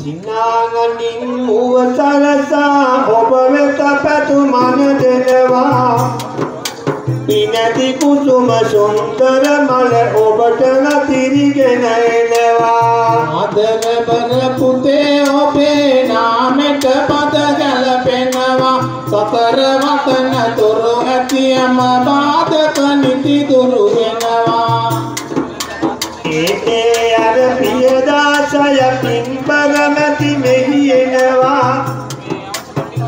සිනාගනින් මුව සලසා ඔබ වෙත පැතුමන දෙනවා. පිනැති කුසුම සුන්දර මල ඔබට නතිරිගෙන එනවා. අදලබර පුතේ ඔබේ නාමෙට පද ගැලපෙනවා. සතර වතන තුරු ඇතියම බාධක නිති දුරු වෙනවා. ඒකේ අර පියදාසය පින්බගමැති මෙහි එනවා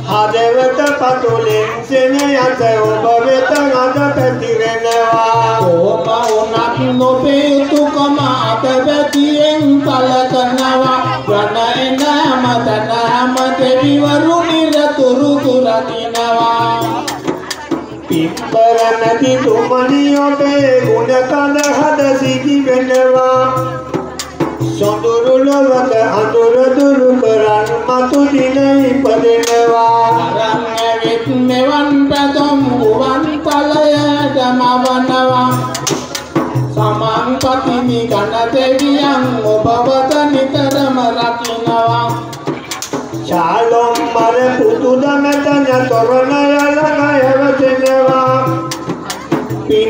හදවත පතුලෙන් සෙන යත ඔබ වෙත අද පැතිරෙනවා. ඕම උනත් නොපේ යුතුකම අද වැතියෙන් කලකනවා යන එන හැම දෙවිවරු නිරතුරු දුරදිනවා පිම්බර නැති තුමනි ඔබේ ගුණ කඳ හද සිහි වෙනවා සොඳුරු ලොවක අඳුර දුරු කරන් මතු දින ඉපදෙනවා. අරන් ඇවිත් මෙවන් පැතුම් ගුවන් තලයට මවනවා සමන් පතිනි ගණ දෙවියන් ඔබවත නිතරම රකිනවා ශාලොම් මර පුතුද මෙතන තොරණය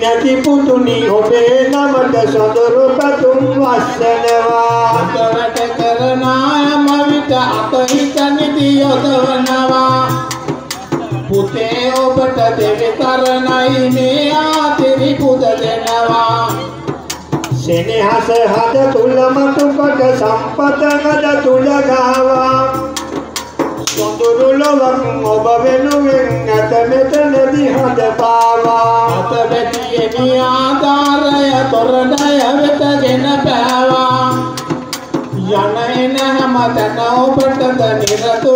පිනති පුතුනි ඔබේ නමට සොඳුරු පැතුම් වස්සනවා. අතරට කරනායම විට අතහිත නිදි යොදවනවා. පුතේ ඔබට දෙවි කරණයි මේ ආතිරි පුද දෙනවා. සෙනෙහස හද තුල මතු කොට සම්පත ගද තුල ගාවා. සොඳුරු ලොවක් ඔබ වෙනුවෙන් ඇත මෙතනදි හද පාවා අත ಮಿಯಾದಾರಯ ತೊರಡಯ ಬೆಟಗಿನ ಪ್ಯಾವ ಯನೈನ ಮತನವು ಪಟ್ಟದ ನಿರತು